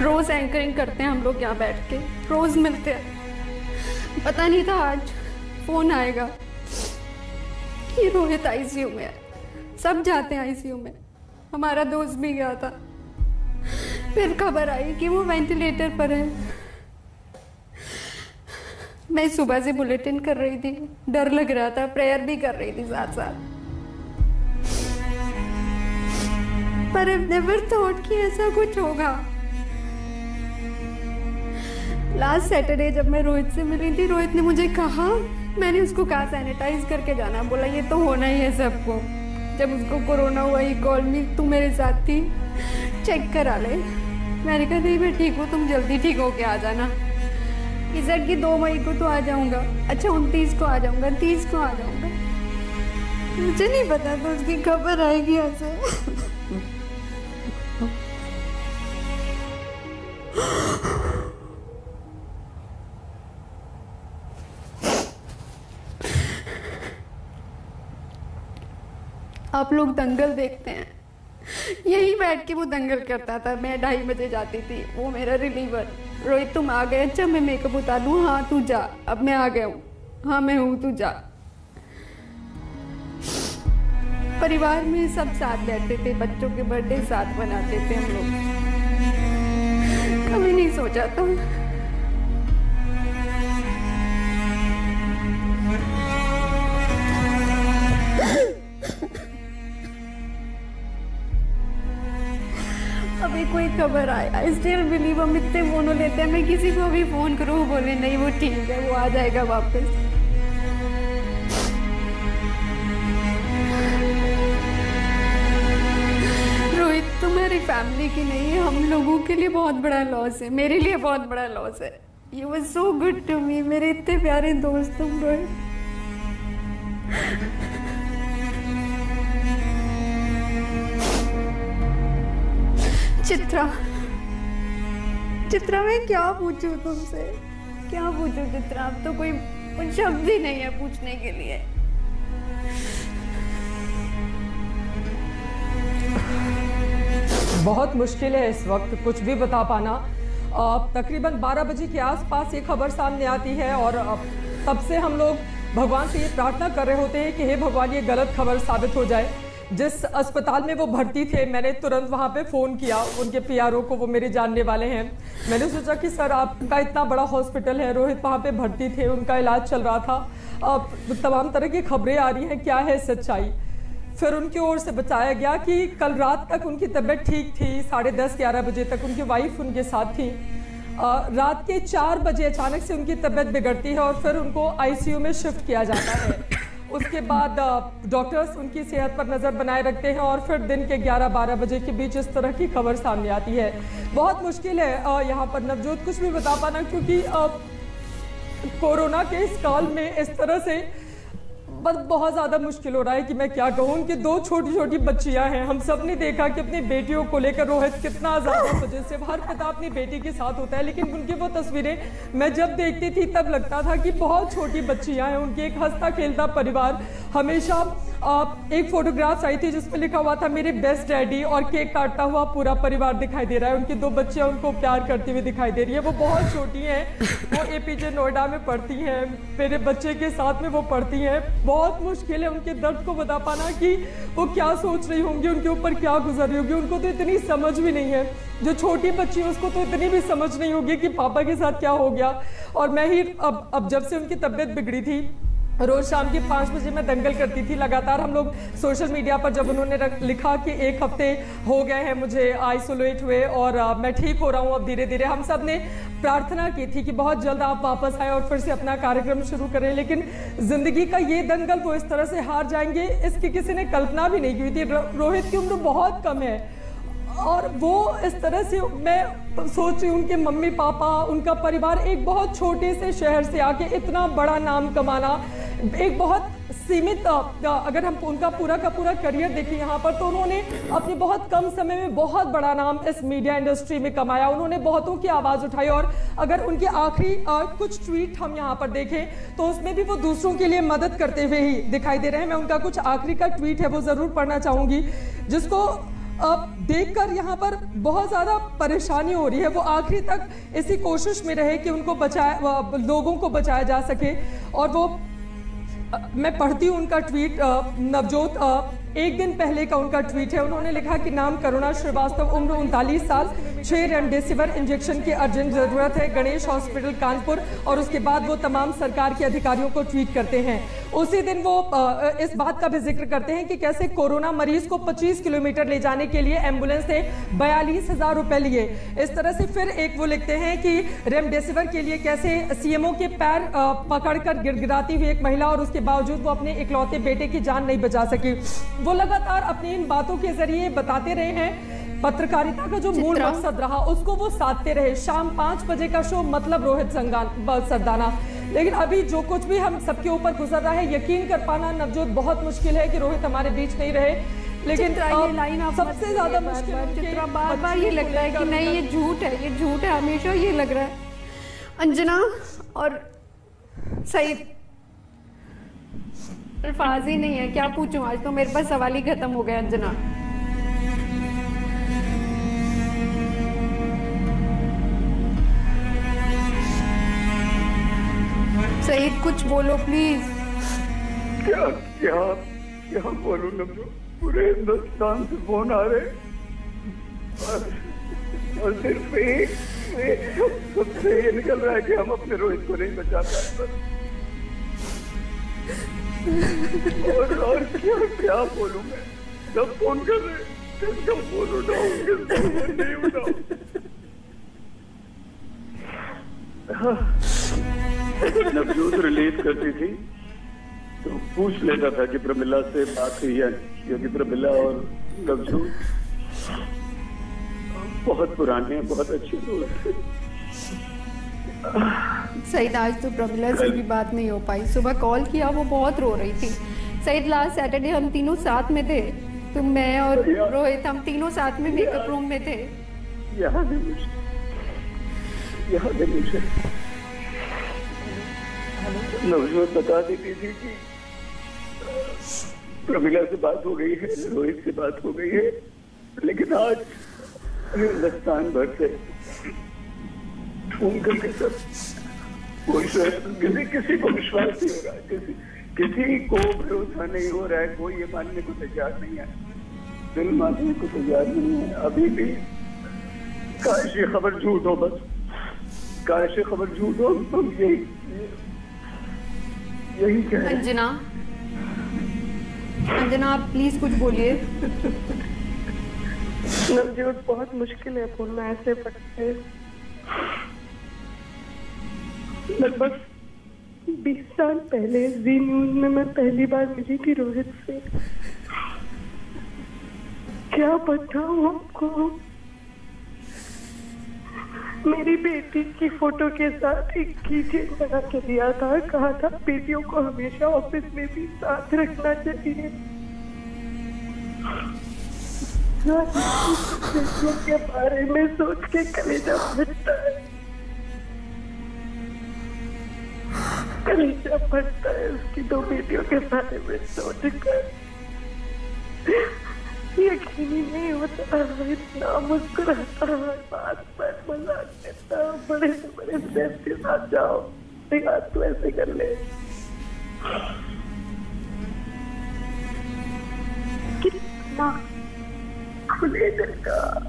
रोज anchoring करते हैं हम लोग यहाँ बैठ के। रोज मिलते हैं। पता नहीं था आज फ़ोन आएगा। कि रोहित आईसीयू में है। सब जाते हैं आईसीयू में। हमारा दोस्त भी गया था। फिर खबर आई कि वो वेंटिलेटर पर है। मैं सुबह से बुलेटिन कर रही थी। डर लग रहा था, प्रेयर भी कर रही थी साथ साथ। पर नेवर थॉट कि ऐसा कुछ होगा। लास्ट सैटरडे जब मैं रोहित से मिली थी, रोहित ने मुझे कहा, मैंने उसको कहा सैनिटाइज करके जाना। बोला, ये तो होना ही है सबको। जब उसको कोरोना हुआ ही कॉल मी तू मेरे साथ थी। चेक करा ले। मैंने कहा, नहीं, मैं ठीक हूँ, तुम जल्दी ठीक होके आ जाना। इजट की दो मई को तो आ जाऊँगा। अच्छा उनतीस को आ जाऊँगा, तीस को आ जाऊँगा। मुझे नहीं पता तो उसकी खबर आएगी ऐसे। आप लोग दंगल देखते हैं। यही बैठ के वो दंगल करता था। मैं ढाई बजे जाती थी। वो मेरा रिलीवर रोहित, तुम आ गए? अच्छा मैं मेकअप उतार। लूँ हाँ तू जा। अब मैं आ गया हूँ। हाँ मैं हूँ, तू जा। परिवार में सब साथ बैठते थे। बच्चों के बर्थडे साथ मनाते थे हम लोग। कभी नहीं सोचा था। खबर आए आई स्टिल बिलीव हम इतने फ़ोन लेते हैं। मैं किसी को भी फ़ोन करूँ बोले, नहीं, वो ठीक है, वो आ जाएगा वापस। रोहित, तुम्हारी फैमिली की नहीं है, हम लोगों के लिए बहुत बड़ा लॉस है। मेरे लिए बहुत बड़ा लॉस है। You was so good to me मेरे इतने प्यारे दोस्त तुम रोहित चित्रा। चित्रा, मैं क्या पूछूँ तुमसे? क्या पूछूँ चित्रा? अब तो कोई शब्द ही नहीं है पूछने के लिए। बहुत मुश्किल है इस वक्त, कुछ भी बता पाना। तकरीबन 12 बजे के आसपास ये खबर सामने आती है और तब से हम लोग भगवान से ये प्रार्थना कर रहे होते हैं कि हे भगवान, ये गलत खबर साबित हो जाए। जिस अस्पताल में वो भर्ती थे, मैंने तुरंत वहाँ पे फ़ोन किया। उनके पीआरओ को वो मेरे जानने वाले हैं। मैंने सोचा कि, सर, आपका इतना बड़ा हॉस्पिटल है, रोहित वहाँ पे भर्ती थे, उनका इलाज चल रहा था। अब तमाम तरह की खबरें आ रही हैं, क्या है सच्चाई? फिर उनकी ओर से बताया गया कि कल रात तक उनकी तबीयत ठीक थी, साढ़े दस, ग्यारह बजे तक उनकी वाइफ उनके साथ थी। रात के चार बजे अचानक से उनकी तबीयत बिगड़ती है और फिर उनको आईसीयू में शिफ्ट किया जाता है। उसके बाद डॉक्टर्स उनकी सेहत पर नज़र बनाए रखते हैं और फिर दिन के 11-12 बजे के बीच इस तरह की खबर सामने आती है। बहुत मुश्किल है यहाँ पर नवजोत कुछ भी बता पाना क्योंकि कोरोना के इस काल में इस तरह से बस बहुत ज़्यादा मुश्किल हो रहा है कि मैं क्या कहूँ। उनकी दो छोटी छोटी बच्चियाँ हैं। हम सबने देखा कि अपनी बेटियों को लेकर रोहित कितना ज़्यादा वजह से हर पिता अपनी बेटी के साथ होता है, लेकिन उनकी वो तस्वीरें मैं जब देखती थी, तब लगता था कि बहुत छोटी बच्चियाँ हैं। उनकी एक हंसता खेलता परिवार हमेशा आ, एक फोटोग्राफ्स आई थी जिसमें लिखा हुआ था मेरे बेस्ट डैडी और केक काटता हुआ पूरा परिवार दिखाई दे रहा है। उनकी दो बच्चे उनको प्यार करती हुई दिखाई दे रही है। वो बहुत छोटी हैं। वो एपीजे नोएडा में पढ़ती हैं। मेरे बच्चे के साथ में वो पढ़ती हैं। बहुत मुश्किल है उनके दर्द को बता पाना कि वो क्या सोच रही होंगी उनके ऊपर क्या गुजर रही होगी। उनको तो इतनी समझ भी नहीं है। जो छोटी बच्ची है उसको तो इतनी भी समझ नहीं होगी कि पापा के साथ क्या हो गया। और मैं ही अब अब जब से उनकी तबीयत बिगड़ी थी रोज शाम के पाँच बजे मैं दंगल करती थी लगातार। हम लोग सोशल मीडिया पर जब उन्होंने लिखा कि एक हफ़्ते हो गए हैं मुझे आइसोलेट हुए और मैं ठीक हो रहा हूँ अब धीरे धीरे हम सबने प्रार्थना की थी कि बहुत जल्द आप वापस आए और फिर से अपना कार्यक्रम शुरू करें, लेकिन ज़िंदगी का ये दंगल वो इस तरह से हार जाएँगे, इसकी किसी ने कल्पना भी नहीं की थी। रोहित की उम्र बहुत कम है और वो इस तरह से मैं सोच रही उनके मम्मी पापा उनका परिवार एक बहुत छोटे से शहर से आके इतना बड़ा नाम कमाना एक बहुत सीमित अगर हम उनका पूरा का पूरा करियर देखें यहाँ पर तो उन्होंने अपने बहुत कम समय में बहुत बड़ा नाम इस मीडिया इंडस्ट्री में कमाया। उन्होंने बहुतों की आवाज़ उठाई और अगर उनकी आखिरी कुछ ट्वीट हम यहाँ पर देखें तो उसमें भी वो दूसरों के लिए मदद करते हुए ही दिखाई दे रहे हैं। मैं उनका कुछ आखिरी का ट्वीट है, वो ज़रूर पढ़ना चाहूँगी, जिसको अब देखकर यहाँ पर बहुत ज़्यादा परेशानी हो रही है। वो आखिरी तक इसी कोशिश में रहे कि उनको बचाया लोगों को बचाया जा सके और वो मैं पढ़ती हूँ उनका ट्वीट नवजोत एक दिन पहले का उनका ट्वीट है। उन्होंने लिखा कि नाम करुणा श्रीवास्तव, उम्र उनतालीस साल। छह रेमडेसिविर इंजेक्शन की अर्जेंट ज़रूरत है। गणेश हॉस्पिटल, कानपुर, और उसके बाद वो तमाम सरकार के अधिकारियों को ट्वीट करते हैं। उसी दिन वो इस बात का भी ज़िक्र करते हैं कि कैसे कोरोना मरीज़ को 25 किलोमीटर ले जाने के लिए एंबुलेंस ने बयालीस हज़ार रुपए लिए। इस तरह से फिर एक वो लिखते हैं कि रेमडेसिविर के लिए कैसे सीएमओ के पैर पकड़कर गिड़गिड़ाती हुई एक महिला और उसके बावजूद वो अपने इकलौते बेटे की जान नहीं बचा सकी। वो लगातार अपनी इन बातों के ज़रिए बताते रहे हैं पत्रकारिता का जो मूल मकसद रहा उसको वो साधते रहे। शाम पाँच बजे का शो मतलब रोहित सरदाना। लेकिन अभी जो कुछ भी हम सबके ऊपर गुजर रहा है यकीन कर पाना नवजोत बहुत मुश्किल है कि रोहित हमारे बीच नहीं रहे। लेकिन ये लाइन आप सबसे ज़्यादा मुश्किल बार बार ये लगता है कि नहीं ये झूठ है ये झूठ है हमेशा ये लग रहा है। अंजना और सही अल्फाज ही नहीं है क्या पूछूँ? आज तो मेरे पास सवाल ही खत्म हो गया अंजना। सईद कुछ बोलो प्लीज़ क्या क्या क्या बोलूँ नब्जो पूरे हिंदुस्तान से फ़ोन आ रहे और, सिर्फ़ एक सबसे ये निकल रहा है कि हम अपने रोहित को नहीं बचा पाए और और क्या क्या बोलूँ मैं? जब फ़ोन कर रहे किसका फ़ोन उठाऊं किसका फ़ोन नहीं उठाऊं। नवजोत रिलीज़ करती थी तो पूछ लेता था कि प्रमिला से बात हुई है क्योंकि प्रमिला और नवजोत बहुत पुराने हैं बहुत अच्छे दोस्त सईद आज तो प्रमिला से भी बात नहीं हो पाई सुबह कॉल किया वो बहुत रो रही थी सईद लास्ट सैटरडे हम तीनों साथ में थे तो मैं और रोहित हम तीनों साथ में मेकअप रूम में थे नवजोत बता देती थी कि प्रमिला से बात हो गई है, रोहित से बात हो गई है, लेकिन आज हिंदुस्तान भर से फ़ोन करके सब कोई किसी किसी को विश्वास नहीं हो रहा, किसी किसी को भरोसा नहीं हो रहा है, कोई ये मानने को तैयार नहीं है दिल मानने को तैयार नहीं है, अभी भी काश ये खबर झूठ हो बस, काश ये खबर झूठ हो, हम यही यही कह अंजना। अंजना आप प्लीज़ कुछ बोलिए। नवजोत बहुत मुश्किल है फ़ोन में ऐसे पटते लगभग बीस साल पहले जी न्यूज़ में मैं पहली बार मिली थी रोहित से। क्या बताऊँ आपको मेरी बेटी की फ़ोटो के साथ एक कीचेन बना के दिया था, कहा था, बेटियों को हमेशा ऑफ़िस में भी साथ रखना चाहिए। के बारे में सोच के कलेजा फटता है। कलेजा फटता है उसकी दो बेटियों के बारे में सोच कर यकीन ही नहीं होता, इतना मुस्कुराता है, बात पर मज़ाक बड़े से बड़े स्टेप के साथ जाओ। हाथ तो ऐसे कर ले। कितना खुले दिल का।